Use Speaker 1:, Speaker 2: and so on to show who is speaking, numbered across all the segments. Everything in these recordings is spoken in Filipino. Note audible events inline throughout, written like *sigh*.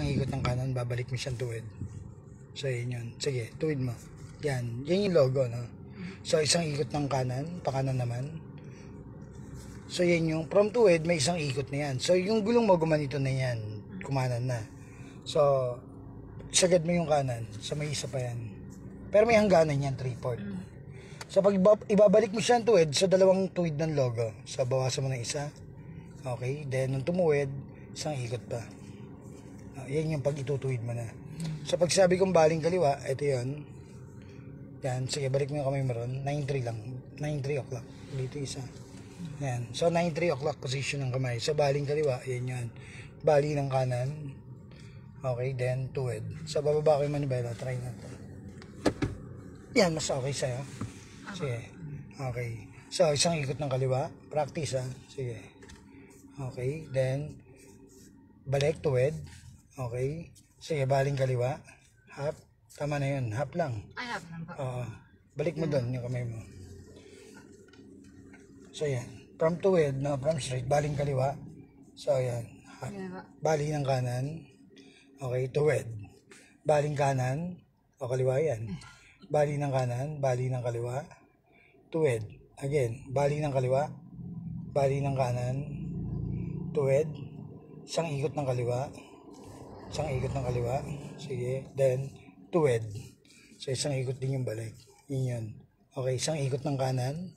Speaker 1: Ang ikot ng kanan, babalik mo siyang tuwid. So, yun yun. Sige, tuwid mo. Yan. Yan yung logo, no? So, isang ikot ng kanan, pakanan naman. So, yan yung, from tuwid, may isang ikot na yan. So, yung gulong mo, gumanito na yan. Kumanan na. So, sagad mo yung kanan. So, may isa pa yan. Pero may hangganan yan, 3-port. So, pag iba- ibabalik mo siya ang tuwid, so dalawang tuwid ng logo. So, bawasan mo ng isa. Okay. Then, nung tumuwid, isang ikot pa. Ah, yan yung pag itutuwid mo na. So pag sabi kong baling kaliwa, ito yun. Yan, sige, balik mo yung kamay mo ron. 9-3 lang. 9-3 o'clock. Dito isa. Yan. So 9-3 o'clock position ng kamay. So baling kaliwa, yan yan. Bali ng kanan. Okay, then tuwid. So bababa ko yung manibela. Try natin. Yan, mas okay sa'yo. Sige. Okay. So isang ikot ng kaliwa. Practice ha. Sige. Okay, then balik tuwid. Okay. Sige, baling kaliwa. Half. Tama na yun. Half lang.
Speaker 2: Ay, hap lang po.
Speaker 1: Oo. Balik mo doon yung kamay mo. So, yan. From tuwid, no? From straight, baling kaliwa. So, yan. Half.
Speaker 2: Yan po.
Speaker 1: Bali ng kanan. Okay, tuwid. Baling kanan. O kaliwa yan. Bali ng kanan, bali ng kaliwa. Tuwid. Again, bali ng kaliwa. Bali ng kanan. Tuwid. Isang ikot ng kaliwa. Isang ikot ng kaliwa. Sige. Then, tuwid. So, isang ikot din yung balik. Yun yun. Okay, isang ikot ng kanan.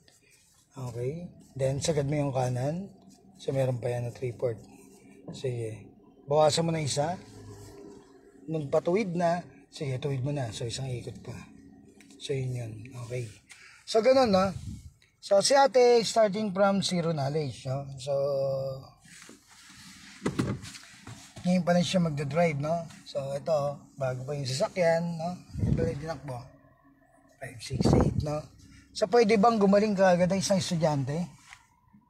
Speaker 1: Okay. Then, sagad mo yung kanan. So, meron pa yan na 3 port. Sige. Bawasan mo na isa. Nung patuwid na, sige, tuwid mo na. So, isang ikot pa. So, yun yun. Okay. So, ganun, no? So, si ate, starting from zero knowledge, no? So, ngayon pa lang siya magdadrive, no? So, ito, bago pa yung sasakyan, no? Ito pala yung tinakbo. 5, 6, 8, no? So, pwede bang gumaling ka agad ang isang estudyante?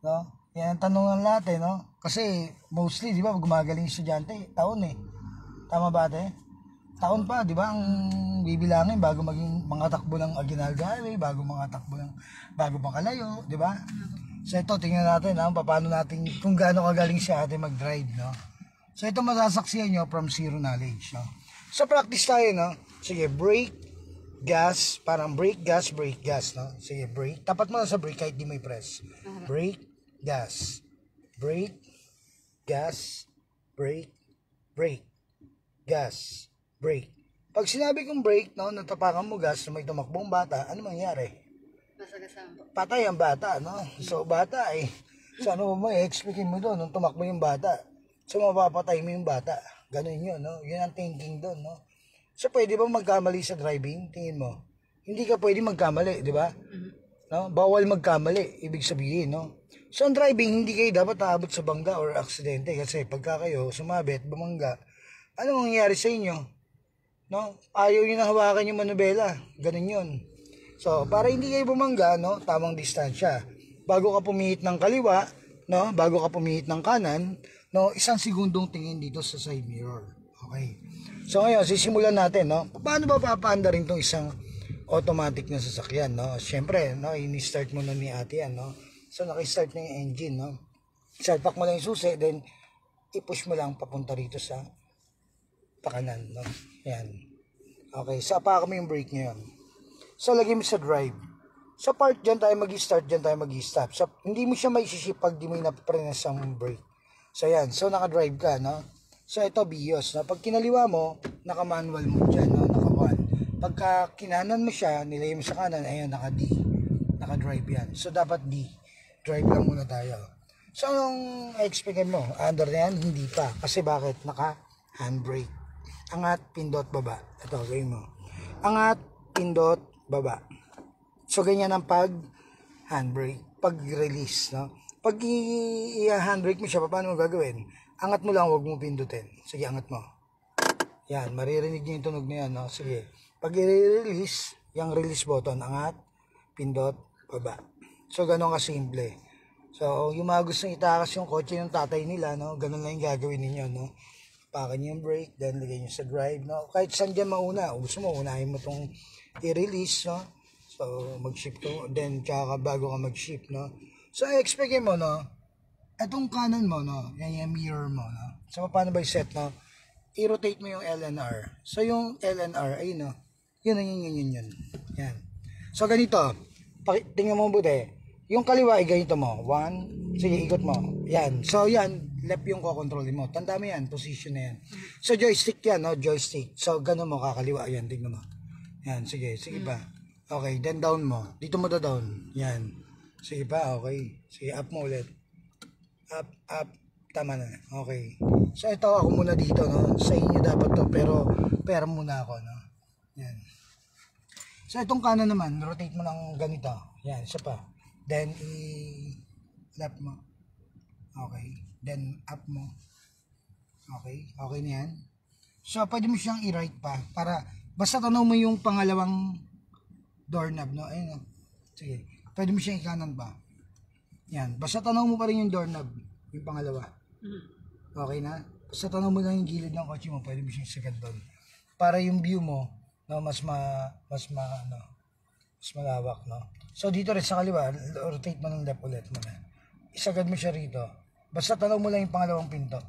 Speaker 1: No? Yan ang tanungan natin, no? Kasi, mostly, di ba, gumagaling estudyante, taon eh. Tama ba, ate? Taon pa, di ba, ang bibilangin bago maging mga takbo ng Aguinaldo Highway, bago mga takbo ng, bago pa kalayo, di ba? So, ito, tingnan natin, ha, paano natin, kung gaano kagaling siya ate mag-drive, no? So ito masasaksiyan nyo from zero knowledge. No? So practice tayo, no? Sige, brake, gas, parang brake, gas, brake, gas, no? Sige, brake. Tapat mo na sa brake kahit di mo i-press. Brake, gas. Brake, gas, brake, brake, gas, brake. Pag sinabi kong brake, no, natapakan mo gas na may tumakbong bata, ano mangyari? Patay ang bata, no? So, bata eh. So, ano mo, explikin mo doon, nung tumakbo yung bata. So, mapapatay mo yung bata. Ganun yun, no? Yun ang thinking doon, no? So, pwede ba magkamali sa driving? Tingin mo. Hindi ka pwede magkamali, di ba? No? Bawal magkamali, ibig sabihin, no? So, ang driving, hindi kayo dapat aabot sa bangga or aksidente kasi pagka kayo sumabit, bumangga, ano mangyayari sa inyo? No? Ayaw nyo na hawakan yung manubela. Ganun yun. So, para hindi kayo bumangga, no, tamang distansya. Bago ka pumihit ng kaliwa, no, bago ka pumihit ng kanan, no, isang segundong tingin dito sa side mirror. Okay. So ngayon, sisimulan natin, no. Paano ba papaanda rin tong isang automatic na sasakyan, no? Syempre, no, ini-start mo na ni ate yan, no. So naki-start na yung engine, no. Salpak mo lang yung susi, then i-push mo lang papunta rito sa pakanan, no. Yan. Okay, sapa kami yung brake ngayon. So, lagay mo sa drive. Sa part dyan tayo mag-start, dyan tayo mag-stop. So, hindi mo siya maisisip pag di mo inaprenas ang brake. So, yan. So, naka-drive ka, no? So, ito, BIOS. No? Pag kinaliwa mo, naka-manual mo dyan, no? Naka-1. Pagka kinanan mo siya, nilay mo sa kanan, ayun, naka-D. Naka-drive yan. So, dapat D. Drive lang muna tayo. So, anong expected mo? Under na yan? Hindi pa. Kasi bakit? Naka-handbrake. Angat, pindot, baba. Ito, gawin mo. Angat, pindot, baba. So, ganyan ang pag handbrake, pag release, no? Pag i-handbrake mo siya, paano mo gagawin? Angat mo lang, huwag mo pindutin. Sige, angat mo. Yan, maririnig niyo yung tunog na yan, no? Sige. Pag i-release, yung release button, angat, pindot, baba. So, ganun kasimple. So, yung mga gustong itakas yung kotse ng tatay nila, no? Ganun lang yung gagawin ninyo, no? Pakan yung brake, then lagay niyo sa drive, no? Kahit saan dyan mauna, gusto mo, unahin mo tong i-release, no? So, mag-ship to, then tsaka bago ka mag-ship, no? So, expect mo, no? Etong kanan mo, no? Yan yung mirror mo, no? So, paano ba i-set, no? i-rotate mo yung LNR. So yung LNR, ayun no. Yun, yun, yun, yun, yun. Yan. So ganito, tingnan mo buti. Yung kaliwa ay ganito mo. One, sige, ikot mo. Yan. So yan, left yung kokontrolin mo. Tanda mo yan, position na yan. So joystick yan, no? Joystick. So ganun mo, kakaliwa yan, tingnan mo. Yan, sige, sige pa. Okay, then down mo. Dito mo da down. Yan. Sige pa, okay. Sige, up mo ulit. Up, up. Tama na. Okay. So ito ako muna dito, no? Sa inyo dapat to, pero pero muna ako, no? Yan. So itong kanan naman, rotate mo lang ganito. Yan, isa pa. Then i left mo. Okay. Then up mo. Okay. Okay na yan. So pwede mo siyang i-right pa para basta tanaw mo yung pangalawang doorknob, no? Ayun, no? Sige. Pwede mo siyang ikanan pa. Yan. Basta tanaw mo pa rin yung doorknob, yung pangalawa. Okay na? Basta tanaw mo lang yung gilid ng kotse mo, pwede mo siyang sagad doon. Para yung view mo, no, mas ma, mas ma, ano, mas malawak, no? So, dito rin sa kaliwa, rotate mo ng left ulit mo na. Isagad mo siya rito. Basta tanaw mo lang yung pangalawang pinto.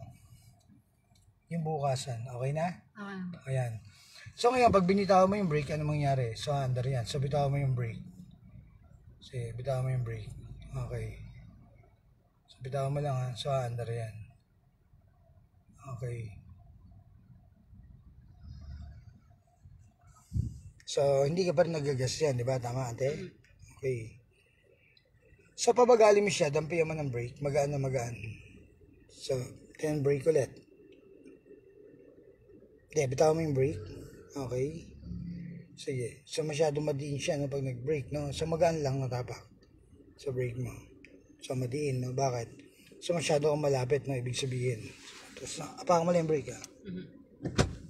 Speaker 1: Yung bukasan. Okay na?
Speaker 2: Okay.
Speaker 1: Ayan. So ngayon, pag binitaw mo yung brake, ano mangyari? So under yan. So bitaw mo yung brake. Sige, bitaw mo yung brake. Okay. So bitaw mo lang ha. So under yan. Okay. So, hindi ka pa rin nagagas yan, di ba? Tama, ate? Okay. So, pabagali mo siya, dampiyan mo ng brake, magaan na magaan. So, then brake ulit. Hindi, bitaw mo yung brake. Okay. Sige. So, masyado madiin siya no, pag nag-brake, no? So, magaan lang na tapak sa brake mo. So, madiin, no? Bakit? So, masyado kang malapit, no? Ibig sabihin. Tapos, apakan mo lang yung brake, ha?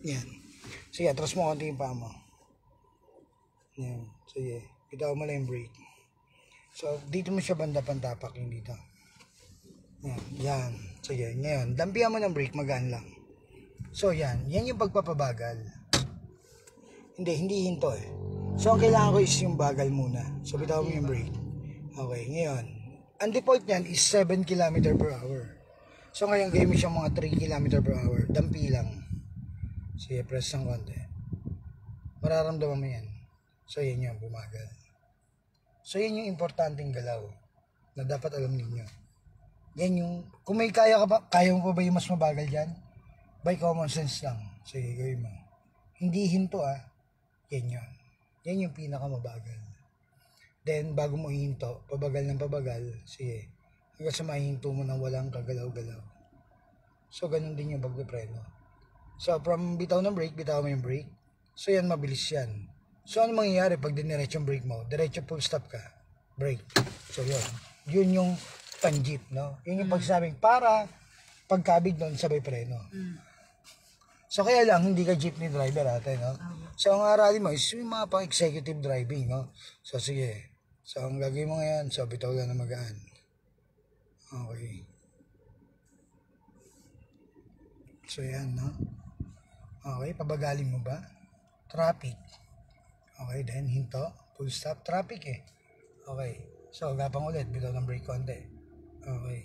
Speaker 1: Yan. Sige, atras mo konti yung paa mo. Yan. Sige. Bitaw mo lang yung brake. So, dito mo siya banda pantapak yung dito. Yan. Yan. Sige. Ngayon, dampihan mo ng brake, magaan lang. So, yan. Yan yung pagpapabagal. Hindi, hindi hinto eh. So, ang kailangan ko is yung bagal muna. So, bitaw mo yung brake. Okay, ngayon. Ang default niyan is 7 km per hour. So, ngayon mo siyang mga 3 km per hour. Dampi lang. Sige, press ng konti. Mararamdaman mo yan. So, yan yung bumagal. So, yan yung importanteng galaw na dapat alam ninyo. Yan yung, kung may kaya ka pa, kaya mo pa ba yung mas mabagal dyan? By common sense lang. Sige, gawin mo. Hindi hinto ah. Yan yun. Yan yung pinakamabagal. Then, bago mo ihinto, pabagal ng pabagal, sige, hanggang sa mahinto mo nang walang kagalaw-galaw. So, ganun din yung pagpipreno. So, from bitaw ng brake, bitaw mo yung brake. So, yan, mabilis yan. So, ano mangyayari pag diniretso yung brake mo? Diretso full stop ka. Brake. So, yun. Yun yung pan-jeep, no? Yun yung pagsabing para pagkabig doon, sabay preno. So, kaya lang, hindi ka jeepney driver ate, no? So, ang aralin mo is yung mga pang-executive driving, no? So, sige. So, ang gagawin mo ngayon, so, bitaw lang na magaan. Okay. So, yan, no? Okay, pabagalin mo ba? Traffic. Okay, then hinto. Full stop. Traffic eh. Okay. So, gapang ulit. Bitaw ng brake konti. Okay.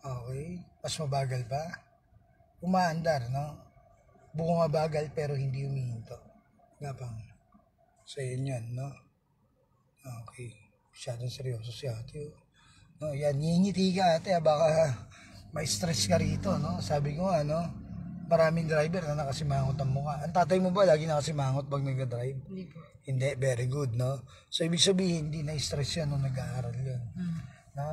Speaker 1: Okay. Mas mabagal pa. Umaandar, no? Buko mabagal pero hindi humihinto. Gapang. So, yun yun, no? Okay. Masyadong seryoso si ate. oh. No, yan, ngingiti ka ate. ah, Baka may stress ka rito, no? Sabi ko, ano, maraming driver na nakasimangot ang mukha. Ang tatay mo ba lagi nakasimangot pag nagda-drive?
Speaker 2: Hindi po.
Speaker 1: Hindi, very good, no? So, ibig sabihin, hindi na-stress yan nung nag-aaral yun. No?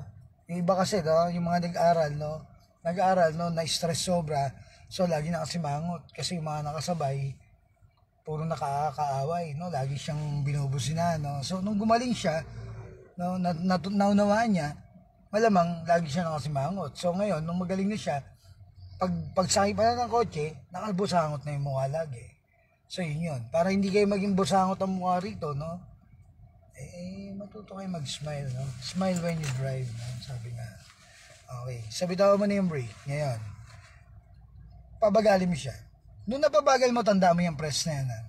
Speaker 1: Yung iba kasi, no? Yung mga nag-aaral, no? Nag-aaral, no? Na-stress sobra. So, lagi nakasimangot. Kasi yung mga nakasabay, puro nakakaaway, no? Lagi siyang binubusina, no? So, nung gumaling siya, no? Na, na, naunawaan niya, malamang lagi siya nakasimangot. So, ngayon, nung magaling na siya, pag pagsakay pa na ng kotse, nakalbusangot na yung mukha lagi. So yun yun. Para hindi kayo maging busangot ang mukha rito, no? Eh, matuto kayo mag-smile, no? Smile when you drive, no? Sabi nga. Okay. Sabi tawa mo na yung brake. Ngayon. Pabagalin mo siya. Nung napabagal mo, tanda mo yung press na yan, ha?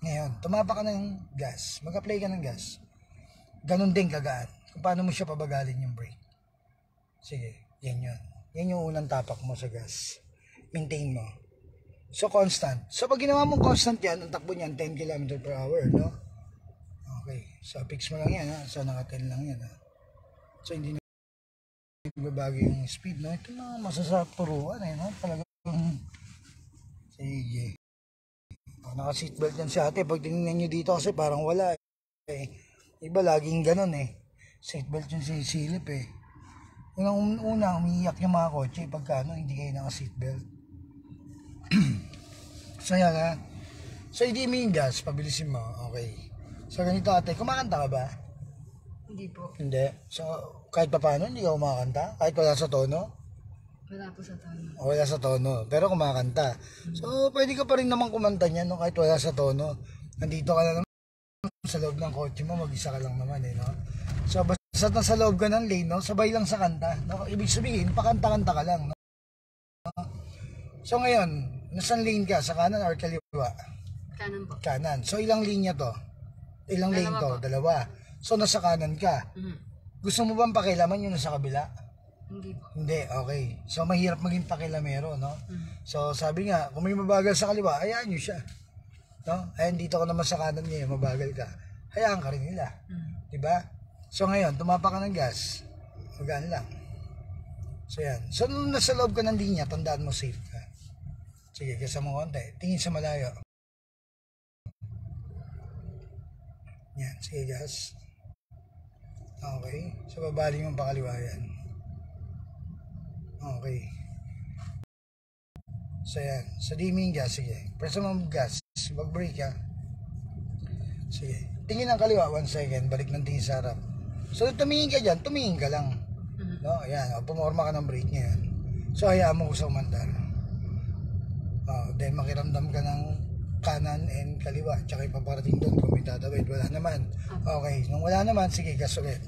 Speaker 1: Ngayon, tumapa ka ng gas. Mag-apply ka ng gas. Ganon din kagaan. Kung paano mo siya pabagalin yung brake. Sige, yan yun. Yan yung unang tapak mo sa gas. Maintain mo. So, constant. So, pag ginawa mong constant yan, ang takbo niyan, 10 km per hour, no? Okay. So, fix mo lang yan, ha? So, naka 10 lang yan, ha? So, hindi na nagbabago yung speed, no? Ito mga masasapuruan, eh, no? Talagang, sige. Oh, naka-seatbelt yan si ate. Pag tinignan nyo dito kasi parang wala, eh. Iba laging ganun, eh. Seatbelt yung sisilip, eh. Unang una, umiiyak yung mga kotse pagka ano, hindi kayo naka-seatbelt. *clears throat* so yan ha. So hindi mo yung gas, pabilisin mo. Okay. So ganito ate, kumakanta ka ba?
Speaker 2: Hindi po.
Speaker 1: Hindi. So kahit pa paano, hindi ka kumakanta? Kahit wala sa tono?
Speaker 2: Wala po sa tono.
Speaker 1: O wala sa tono. Pero kumakanta. So pwede ka pa rin naman kumanta niyan no? kahit wala sa tono. Nandito ka na naman sa loob ng kotse mo, mag-isa ka lang naman eh, no? So basta nasa loob ka ng lane, no? sabay lang sa kanta. No? Ibig sabihin, pakanta-kanta ka lang. No? So ngayon, nasan lane ka? Sa kanan or kaliwa?
Speaker 2: Kanan po.
Speaker 1: Kanan. So ilang linya to? Ilang lane
Speaker 2: Dalawa
Speaker 1: to?
Speaker 2: po.
Speaker 1: Dalawa. So nasa kanan ka.
Speaker 2: Mhm.
Speaker 1: Gusto mo bang pakilaman yung nasa kabila?
Speaker 2: Hindi po.
Speaker 1: Hindi, okay. So mahirap maging pakilamero, no?
Speaker 2: Mhm.
Speaker 1: So sabi nga, kung may mabagal sa kaliwa, hayaan nyo siya. No? Ayan, dito ka naman sa kanan niya, mabagal ka. Hayaan ka rin nila.
Speaker 2: Mhm.
Speaker 1: Diba? So ngayon, tumapa ka ng gas. Magaan lang. So yan. So nung nasa loob ka ng linya, tandaan mo safe ka. Sige, gasa mo konti. Tingin sa malayo. Yan, sige gas. Okay. So babali mo pa kaliwa yan. Okay. So yan. Sa dimming gas, sige. Press mo ang gas. Mag-brake ha. Sige. Tingin ng kaliwa, one second. Balik ng tingin sa harap. So, tumingin ka dyan, tumingin ka lang.
Speaker 2: Mhm.
Speaker 1: No, ayan. O, pumorma ka ng brake ngayon. So, hayaan mo ko sa umandar. Oh, then, makiramdam ka ng kanan and kaliwa. Tsaka ipaparating doon kung may tatawid. Wala naman. Okay. Nung wala naman, sige, gas ulit.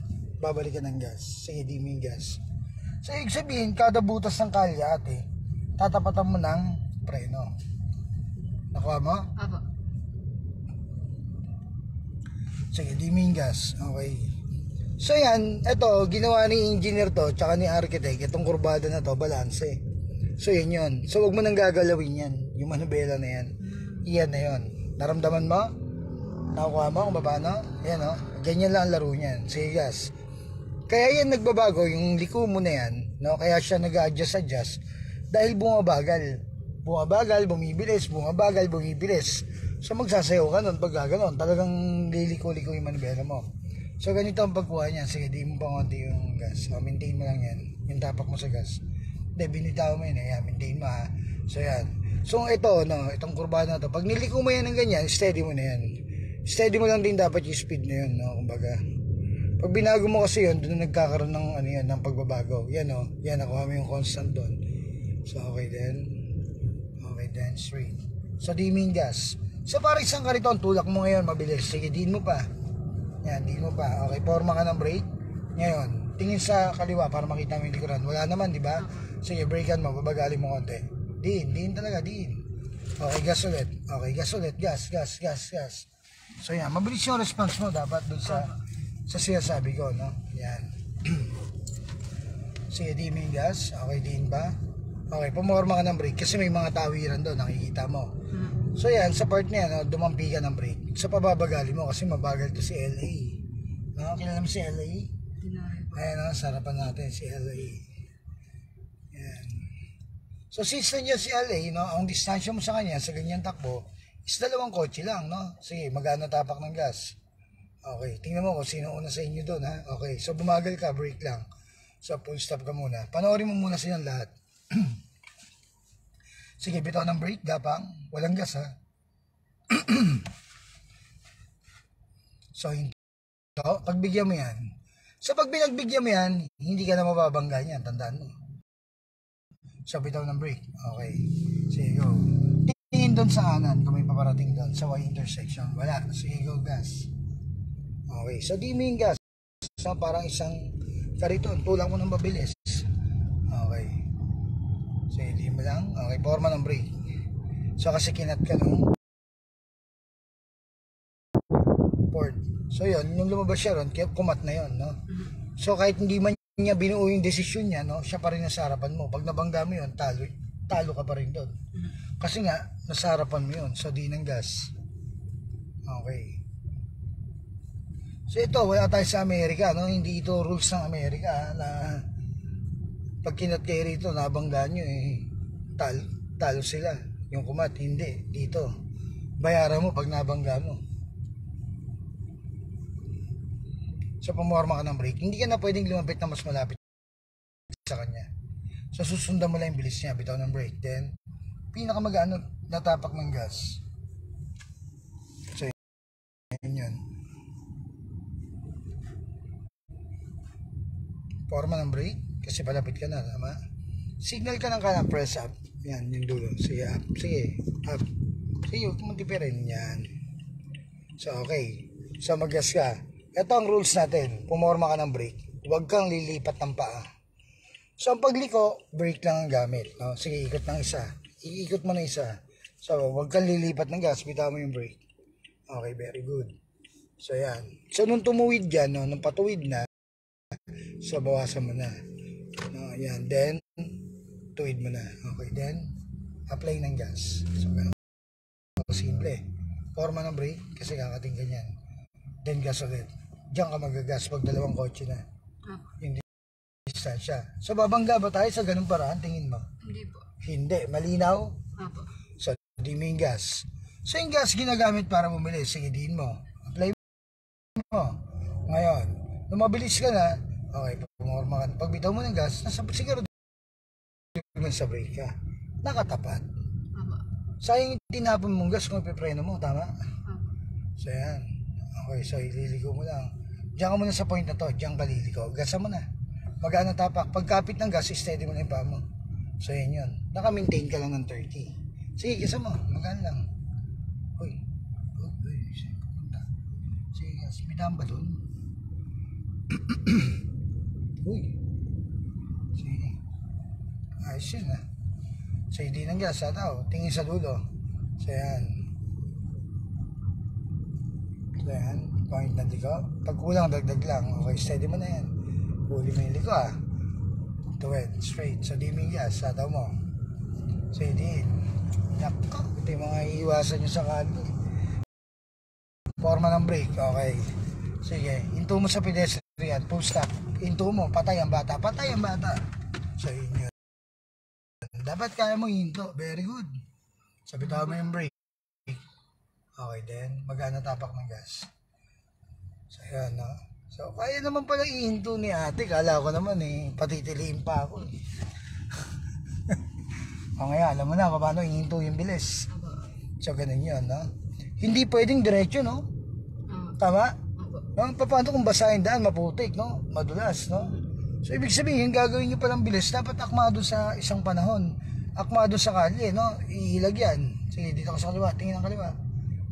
Speaker 1: Babalik ka ng gas. Sige, di yung gas. So, ibig sabihin, kada butas ng kalya, ate, tatapatan mo ng preno. Nakuha mo?
Speaker 2: Apo.
Speaker 1: Sige, di yung gas. Okay. So yan, ito, ginawa ni engineer to, tsaka ni architect, itong kurbada na to, balanse. So yun yun. So wag mo nang gagalawin yan. Yung manubela na yan. Iyan na yun. Naramdaman mo? Nakuha mo kung paano? Yan o. Ganyan lang ang laro niyan. Sige, gas. Kaya yan nagbabago, yung liko mo na yan, no? kaya siya nag-adjust-adjust dahil bumabagal. Bumabagal, bumibilis, bumabagal, bumibilis. So magsasayaw ka nun pag gaganon. Talagang liliko-liko yung manibela mo. So ganito ang pagkuha niyan. Sige, di mo pa konti yung gas. So, maintain mo lang yan. Yung tapak mo sa gas. Hindi, binitaw mo yun. Ayan, maintain mo ha. So yan. So ito, no, itong kurbada na to. Pag niliko mo yan ng ganyan, steady mo na yan. Steady mo lang din dapat yung speed na yun, no? Kumbaga. Pag binago mo kasi yun, doon nagkakaroon ng ano yan, ng pagbabago. Yan o, yan, nakuha mo yung constant doon. So, okay then. Okay then, straight. So, dimming gas. So, para isang kariton, tulak mo ngayon, mabilis. Sige, din mo pa. Yan, din mo pa. Okay, forma ka ng brake. Ngayon, tingin sa kaliwa para makita mo yung likuran. Wala naman, di ba? Sige, brakean mo, babagalin mo konti. Din, din talaga, din. Okay, gas ulit. Okay, gas ulit. Gas, gas, gas, gas. So, yan, mabilis yung response mo dapat dun sa sa sinasabi ko, no? Yan. *clears throat* Sige, dimming gas. Okay, din ba? Okay, pumorma ka ng brake kasi may mga tawiran doon, nakikita mo.
Speaker 2: Mhm.
Speaker 1: So yan, sa part niya, no, dumampi ka ng brake. So pababagali mo kasi mabagal to si LA. No, kilala mo si LA? Ayan no, sarapan natin si LA. So since nandiyan si LA, no, ang distansya mo sa kanya sa ganyan takbo is dalawang kotse lang, no? Sige, magana tapak ng gas. Okay, tingnan mo kung sino una sa inyo doon, ha? Okay, so bumagal ka, brake lang. So full stop ka muna. Panoorin mo muna silang lahat. *clears throat* Sige, bitaw ng brake, gapang. Walang gas, ha? *clears throat* so, hindi. So, pagbigyan mo yan. So, pag binagbigyan mo yan, hindi ka na mababangga niyan. Tandaan mo. So, bitaw ng brake. Okay. Sige, go. Tingin doon sa kanan kung may paparating doon sa Y intersection. Wala. Sige, go, gas. Okay. So, di mo gas. So, parang isang kariton. Tulang mo ng mabilis. Okay. So, hindi mo lang. Okay, forma ng brake. So, kasi kinat ka nung port. So, yun. Yung lumabas siya ron, kumat na yun, no? So, kahit hindi man niya binuo yung desisyon niya, no? Siya pa rin nasa harapan mo. Pag nabangga mo yun, talo, talo ka pa rin doon. Kasi nga, nasa harapan mo yun. So, di ng gas. Okay. So, ito, wala tayo sa Amerika, no? Hindi ito rules ng Amerika, ah, na pag kinat kayo rito, nabangga nyo, eh, tal talo sila. Yung kumat, hindi. Dito. Bayaran mo pag nabangga mo. So, pumorma ka ng brake. Hindi ka na pwedeng lumapit na mas malapit sa kanya. So, susundan mo lang yung bilis niya. Bitaw ng brake. Then, pinakamagaano, natapak ng gas. So, yun yun. Forma ng brake. Kasi palapit ka na, tama? Signal ka ng kanan, press up. Yan, yung dulo. Sige, up. Sige, up. Sige, huwag mong tipirin. Yan. So, okay. So, mag-gas ka. Ito ang rules natin. Pumorma ka ng brake. Huwag kang lilipat ng paa. So, ang pagliko, brake lang ang gamit. No? Sige, ikot ng isa. Iikot mo na isa. So, huwag kang lilipat ng gas. Bitaw mo yung brake. Okay, very good. So, yan. So, nung tumuwid yan, no, nung patuwid na, so, bawasan mo na. No, yan. Then, tuwid mo na. Okay, then, apply ng gas. So, ganun. Simple. Forma ng brake, kasi kakating ganyan. Then, gas ulit. Diyan ka magagas pag dalawang kotse na.
Speaker 2: Apo.
Speaker 1: Yung distansya. So, babangga ba tayo sa ganung paraan, tingin mo?
Speaker 2: Hindi po.
Speaker 1: Hindi. Malinaw?
Speaker 2: Apo.
Speaker 1: So, di mo yung gas. So, yung gas ginagamit para bumili. Sige, diin mo. Apply mo. Ngayon, nung mabilis ka na, okay, pumorma ka. Pag bitaw mo ng gas, nasa siguro mo sa brake ka. Nakatapat.
Speaker 2: Apo.
Speaker 1: Sayang yung tinapon mong gas kung ipipreno mo, tama?
Speaker 2: Apo.
Speaker 1: So, yan. Okay, so ililigo mo lang. Diyan ka muna sa point na to. Diyan ka liligo. Gasan mo na. Magana tapak. Pagkapit ng gas, steady mo na yung paa mo. So, yan yun. Naka-maintain ka lang ng 30. Sige, gasan mo. Magana lang. Uy. Uy. Sige. Sige, gas. May daan ba dun? *clears throat* uy. Sige. Ayos yun, ha. So, hindi ng gas, ha, tao. Tingin sa dulo. So, yan. So, yan. Point na liko. Pag kulang, dagdag lang. Okay, steady mo na yan. Huli mo yung liko, ah. Tuwid, straight. So, di mo yung gas. Sataw mo. So, hindi. Nako. Ito yung mga iiwasan nyo sa kali. Forma ng brake. Okay. Sige. Into mo sa pedestrian. Full stop. Into mo. Patay ang bata. Patay ang bata. So, yun yun. Dapat kaya mo hinto. Very good. Sabi mo yung brake. Okay, then magana tapak ng gas. So, yan, no? So, kaya naman pala ihinto ni ate. Kala ko naman eh, patitiliin pa ako. eh. *laughs* o ngayon, alam mo na kung paano ihinto yung bilis. So, ganun yun, no? Hindi pwedeng diretso, no?
Speaker 2: Apo.
Speaker 1: Tama? No? Paano kung basahin daan, maputik, no? Madulas, no? So, ibig sabihin, gagawin nyo palang bilis, dapat akmado sa isang panahon. Akmado sa kalye, no? Iilag yan. Sige, dito ka sa kaliwa, tingin ang kaliwa.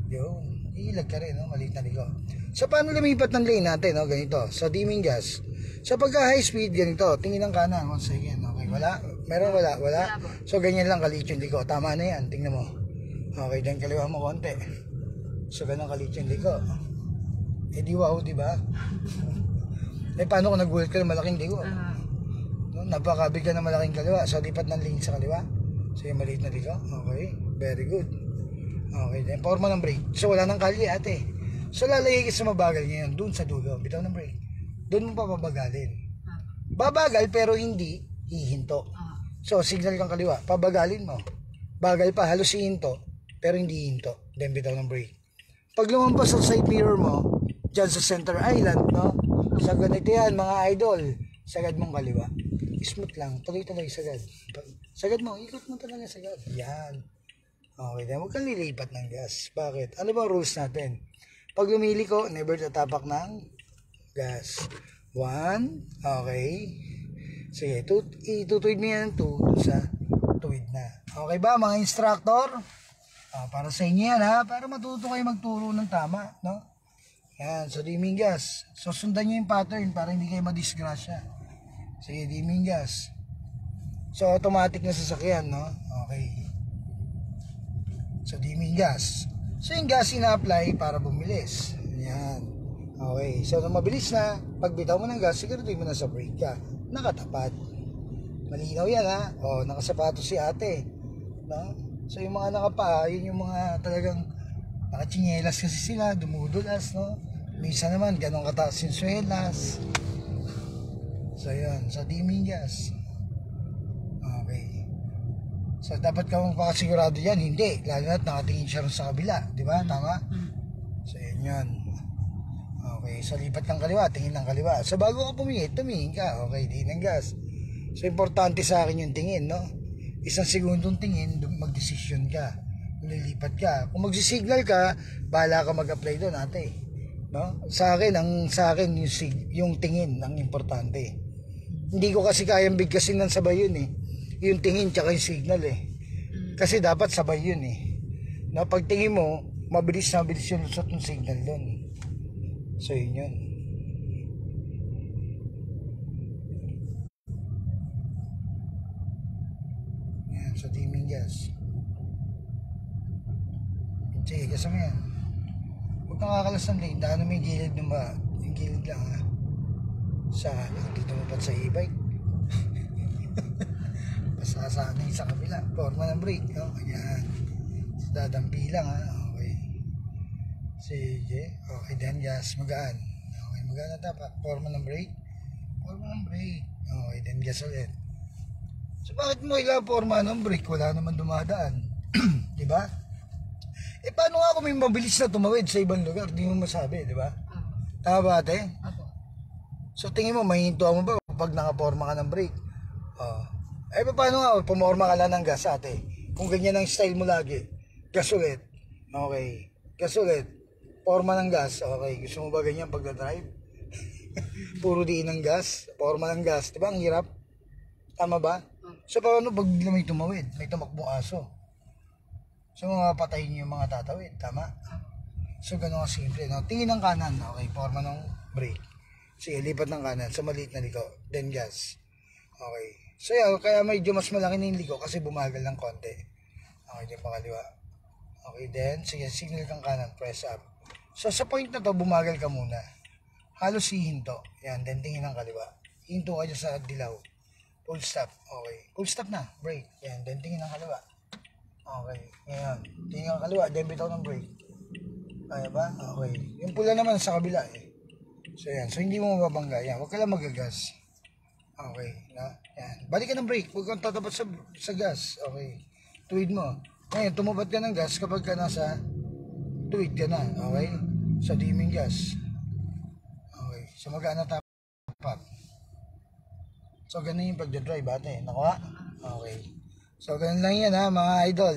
Speaker 1: Yun, iilag ka rin, no? Maliit na liko. So, paano lumipat ng lane natin, no? Ganito. So, dimming gas. So, pagka high speed, ganito. Tingin ang kanan. One second. Okay, wala? Meron, wala? Wala? So, ganyan lang kalit yung liko. Tama na yan. Tingnan mo. Okay, dyan kaliwa mo konti. So, ganun kalit yung liko. Eh, di wow, di ba? eh, paano kung nagulat ka ng malaking liko? No, napakabig ka ng malaking kaliwa. So, lipat ng lane sa kaliwa. So, yung maliit na liko. Okay, very good. Okay, then forma ng brake. So, wala nang kalye, ate. So, lalagay ka sa mabagal ngayon, dun sa dulo. Bitaw ng brake. Doon mo papabagalin. Babagal, pero hindi hihinto. So, signal kang kaliwa, pabagalin mo. Bagal pa, halos hihinto, pero hindi hihinto. Then, bitaw ng brake. Pag lumampas sa side mirror mo, dyan sa center island, no? Sa ganito yan, mga idol, sagad mong kaliwa. Smooth lang, tuloy-tuloy sagad. Sagad mo, ikot mo talaga sagad. Yan. Okay, then huwag kang lilipat ng gas. Bakit? Ano ba rules natin? Pag lumili ko, never tatapak ng gas. One, okay. Sige, tut itutuwid mo yan two sa tuwid na. Okay ba mga instructor? Ah, para sa inyo yan ha, para matuto kayo magturo ng tama, no? Yan, so dimming gas. So sundan nyo yung pattern para hindi kayo madisgrasya. Sige, dimming gas. So automatic na sasakyan, no? Okay. So dimming gas. So yung gas ina-apply para bumilis. Yan. Okay. So nung mabilis na, pag bitaw mo ng gas, siguraduhin mo na sa brake ka. Nakatapat. Malinaw yan ha. O, nakasapatos si ate. No? So yung mga nakapa, yun yung mga talagang nakachinelas kasi sila, dumudulas, no? Minsan naman, ganun kataas yung swelas. So yun, sa Dimingas. Okay. So dapat ka magpakasigurado yan, hindi. Lalo na't nakatingin siya rin sa kabila, di ba? Tama? So yun yun. Okay, sa lipat ng kaliwa, tingin ng kaliwa. So bago ka pumingit, tumingin ka. Okay, di ng gas. So importante sa akin yung tingin, no? Isang segundong tingin, magdesisyon ka. Lilipat ka. Kung magsisignal ka, bahala ka mag-apply doon, ate. No? Sa akin, ang sa akin yung, sig- yung tingin ang importante. Hindi ko kasi kayang bigkasin ng sabay yun eh. Yung tingin tsaka yung signal eh. Kasi dapat sabay yun eh. Na pag tingin mo, mabilis na mabilis yung lusot ng signal doon. So yun yun. Yan, sa teaming gas. Sige, kasama yan. Huwag kang kakalas ng lane. Daan mo yung gilid ng ba? Yung gilid lang ha. Sa, dito mo pa sa e-bike. Pasasanay sa kabila. Forma ng brake. No? Ayan. Dadampi lang ha. Okay. Sige. Okay, then gas. Magaan. Okay, magaan na dapat. Forma ng brake. Forma ng brake. Okay, then gas ulit. So bakit mo kailangan forma ng brake? Wala naman dumadaan. *clears throat* di ba? Eh paano nga kung may mabilis na tumawid sa ibang lugar? Di mo masabi, di ba? Tama ba ate? So tingin mo, mahintuan mo ba pag nakaporma ka ng brake? Oh. Eh paano nga, pumorma ka lang ng gas ate? Kung ganyan ang style mo lagi, gas ulit. Okay. Gas ulit. Forma ng gas. Okay. Gusto mo ba ganyan pag drive *laughs* Puro diin ng gas. Forma ng gas. Di ba? Ang hirap. Tama ba? So paano pag may tumawid? May tumakbong aso. So mga patayin niyo yung mga tatawid. Tama? So ganun ka simple. No? Tingin ng kanan. Okay. Forma ng brake. Sige, lipat ng kanan sa maliit na liko. Then gas. Okay. So yeah, kaya medyo mas malaki na yung liko kasi bumagal ng konti. Okay, din pakaliwa. Okay, then, sige, signal kang kanan, press up. So sa point na to, bumagal ka muna. Halos hihinto. Yan, then tingin ng kaliwa. Hinto ka sa dilaw. Full stop. Okay. Full stop na. Brake. Yan, then tingin ng kaliwa. Okay. Ngayon, tingin ng kaliwa, then bitaw ng brake. Kaya ba? Okay. Yung pula naman sa kabila eh. So yan. So hindi mo mababangga. Yan. Huwag ka lang magagas. Okay. Na? Yan. Balik ka ng brake. Huwag kang tatapat sa, sa gas. Okay. Tuwid mo. Ngayon, tumupat ka ng gas kapag ka nasa tuwid ka na. Okay. Sa dimming gas. Okay. So magaan na tapat. So ganun yung pagdadrive ate. Nakuha? Okay. So ganun lang yan ha mga idol.